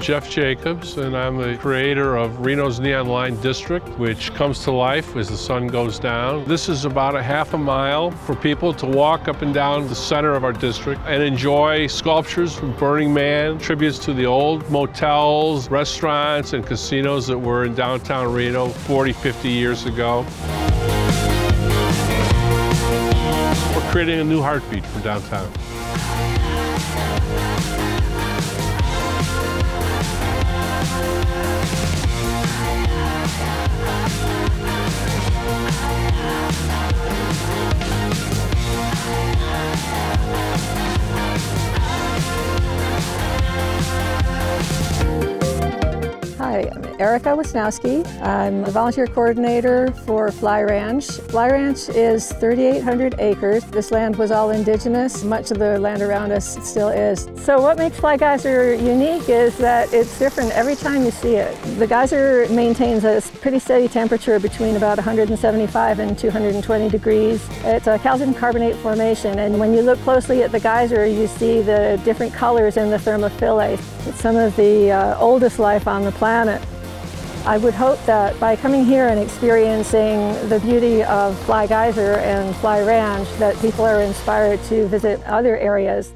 Jeff Jacobs, and I'm the creator of Reno's Neon Line District, which comes to life as the sun goes down. This is about a half a mile for people to walk up and down the center of our district and enjoy sculptures from Burning Man, tributes to the old motels, restaurants, and casinos that were in downtown Reno 40, 50 years ago. We're creating a new heartbeat for downtown. Hi, I'm Erica Wisnowski. I'm the volunteer coordinator for Fly Ranch. Fly Ranch is 3,800 acres. This land was all indigenous. Much of the land around us still is. So what makes Fly Geyser unique is that it's different every time you see it. The geyser maintains a pretty steady temperature between about 175 and 220 degrees. It's a calcium carbonate formation and when you look closely at the geyser you see the different colors in the thermophiles. It's some of the uh, oldest life on the planet planet. I would hope that by coming here and experiencing the beauty of Fly Geyser and Fly Ranch that people are inspired to visit other areas